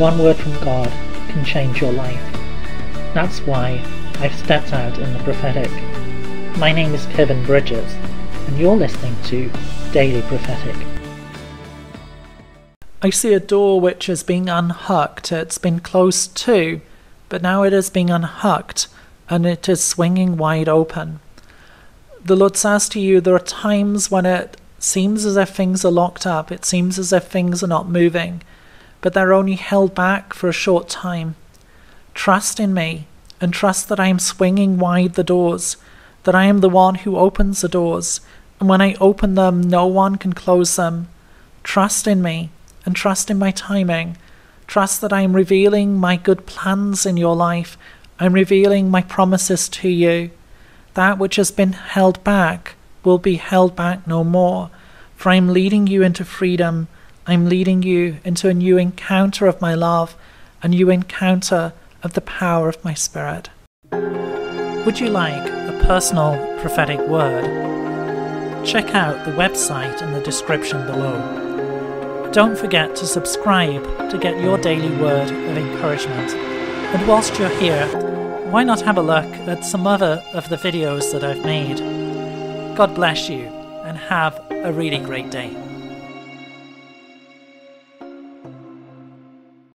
one word from God can change your life. That's why I've stepped out in the prophetic. My name is Kevin Bridges, and you're listening to Daily Prophetic. I see a door which is being unhooked. It's been closed to, but now it is being unhooked and it is swinging wide open. The Lord says to you, there are times when it seems as if things are locked up, it seems as if things are not moving, but they're only held back for a short time. Trust in me and trust that I am swinging wide the doors, that I am the one who opens the doors, and when I open them, no one can close them. Trust in me and trust in my timing. Trust that I am revealing my good plans in your life. I'm revealing my promises to you. That which has been held back will be held back no more, for I am leading you into freedom. I'm leading you into a new encounter of my love, a new encounter of the power of my Spirit. Would you like a personal prophetic word? Check out the website in the description below. Don't forget to subscribe to get your daily word of encouragement. And whilst you're here, why not have a look at some other of the videos that I've made? God bless you and have a really great day.